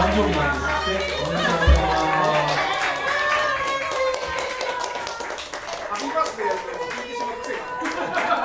誕生日なんですっておめでとうございますハッピーバースデーやっても聞いてしまったせ。